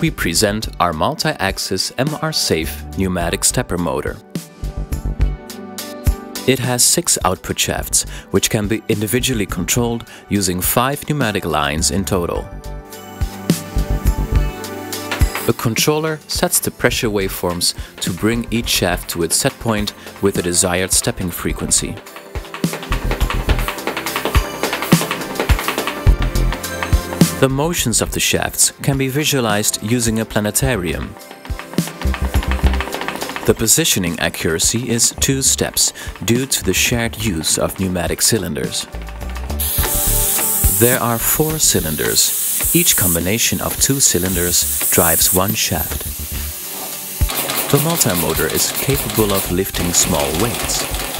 we present our multi-axis MR-Safe pneumatic stepper motor. It has six output shafts, which can be individually controlled using five pneumatic lines in total. A controller sets the pressure waveforms to bring each shaft to its set point with the desired stepping frequency. The motions of the shafts can be visualized using a planetarium. The positioning accuracy is two steps due to the shared use of pneumatic cylinders. There are four cylinders. Each combination of two cylinders drives one shaft. The multimotor is capable of lifting small weights.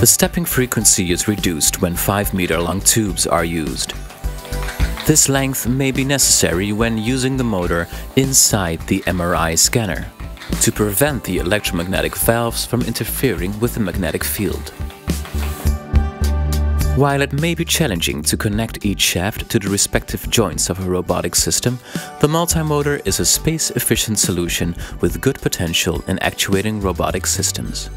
The stepping frequency is reduced when 5 meter long tubes are used. This length may be necessary when using the motor inside the MRI scanner to prevent the electromagnetic valves from interfering with the magnetic field. While it may be challenging to connect each shaft to the respective joints of a robotic system, the multimotor is a space-efficient solution with good potential in actuating robotic systems.